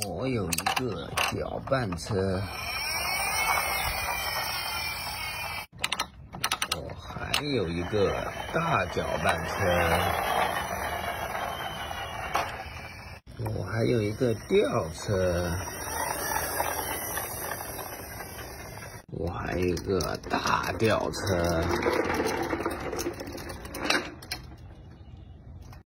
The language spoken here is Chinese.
我有一个搅拌车。我还有一个大搅拌车。我还有一个吊车。我还有一个大吊车。